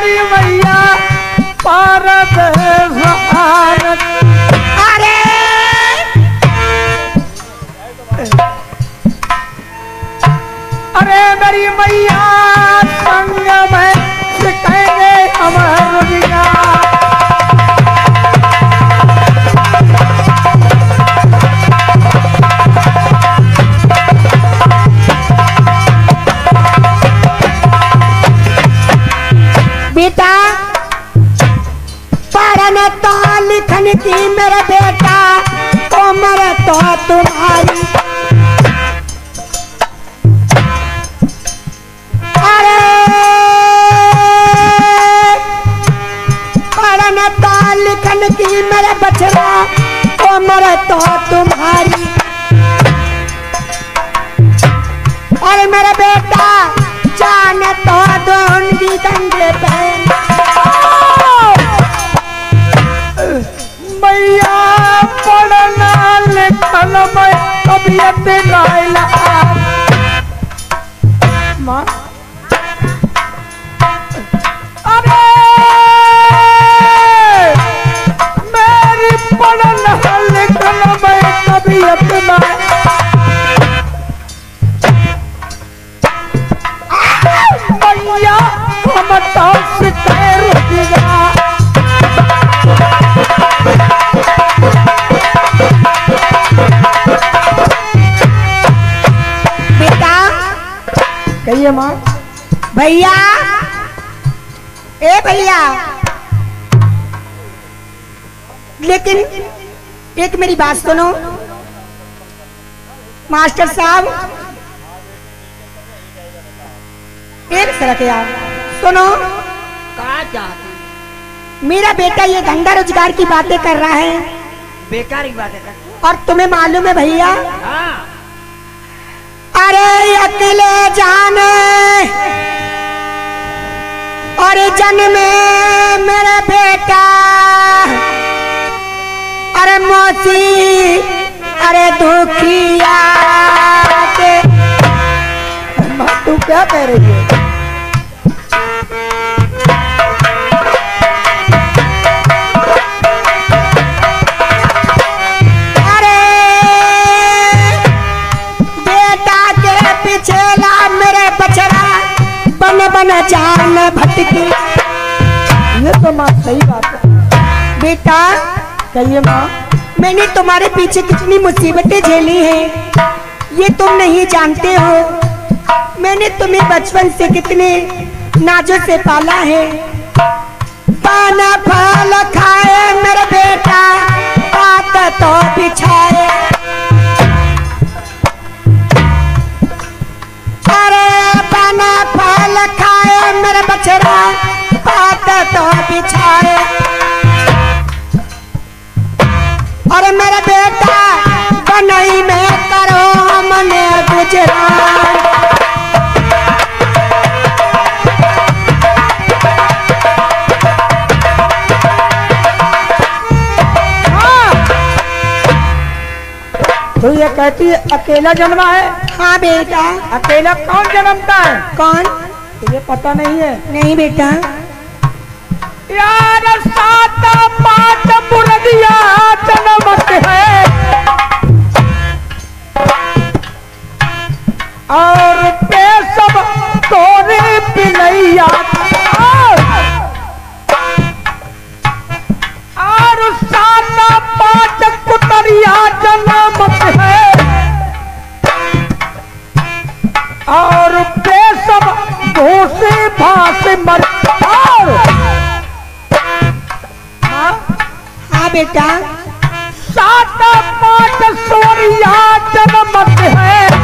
मेरी मैया भारत है भारत। अरे! अरे मेरी मैया संग में सिखाएँगे अमर रुजिया की मेरा बेटा, उम्र तो तुम्हारी। अरे, पढ़न लिखन की मेरा उम्र तो तुम्हारी। अरे मेरा बेटा जान तो दंगे में माँ अरे मेरी पढ़ना लिखन में तबियत लाइला मैया हम तो बेटा कहिए माँ? भैया? ए भैया। लेकिन एक मेरी बात सुनो। मास्टर साहब एक सड़क यार सुनो। मेरा बेटा ये धंधा रोज़गार की बातें कर रहा है। बेकार की बात और तुम्हें मालूम है भैया? हाँ। अरे अकेले जाने। और जन्मे मेरा बेटा। अरे मोसी अरे दुखिया। तू क्या कह रही है? बन बन जान भटकी। ये तो माँ सही बात है। बेटा, कहिए माँ, मैंने तुम्हारे पीछे कितनी मुसीबतें झेली हैं। ये तुम नहीं जानते हो। मैंने तुम्हें बचपन से कितने नाजों से पाला है। पाना फल खाए मेरा बेटा, पात तो बिछाए। मेरा बछड़ा पात तो बिछाए और मेरा बेटा बनई में करो हमने गुजरात तो ये कहती है अकेला जन्मा है? हाँ बेटा। अकेला कौन जन्मता है? कौन? तुझे पता नहीं है। नहीं बेटा। यार सात पाँच बुरदिया जन्मत है। और पे सब तोरे पिलैया भूसे भास मर हाँ, हाँ बेटा। सात पाँच सोरिया जन्मत है।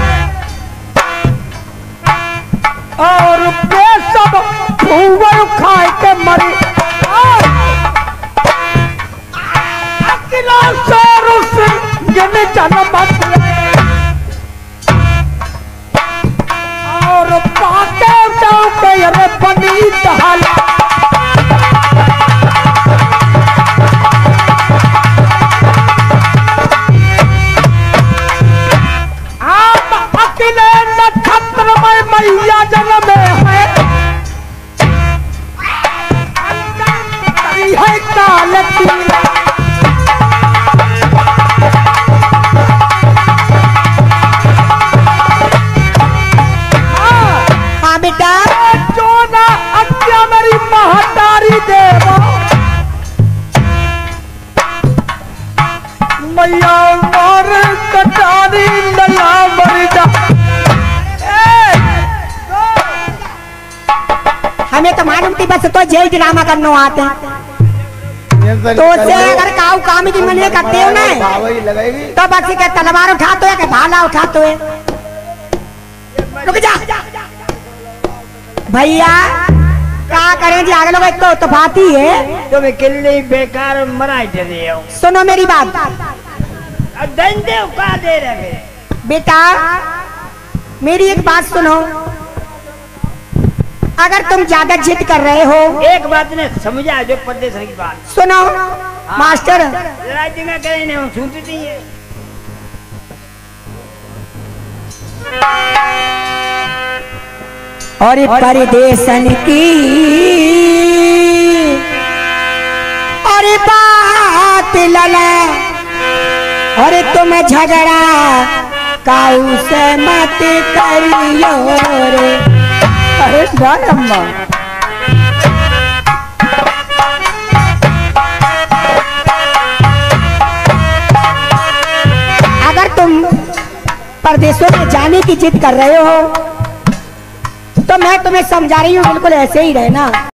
हमें तो मालूम थी बस तो जेल ड्रामा करने आते हैं। तो से अगर काऊ काम की मने करते हो ना तो बस के तलवार उठाते है कि भाला उठाते है। रुक जा। भैया क्या करें जी? आगे लोग एक तो तफाती है। तुम्हें किल्ली बेकार मराई दे रहे हो। सुनो मेरी बात। अब धंधे का दे रहे बेटा मेरी एक बात सुनो। अगर तुम ज़्यादा जिद कर रहे हो एक बात ने समझा जो परदेश की बात। सुनो मास्टर। राज्य में कहीं नहीं सुनती नहीं है। और परदेशन की और बात लला। और तुम झगड़ा काऊ से मत करियो रे। अरे अम्मा अगर तुम परदेशों में जाने की जिद कर रहे हो तो मैं तुम्हें समझा रही हूँ, बिल्कुल ऐसे ही रहना।